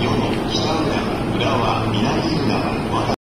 unique